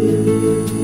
you.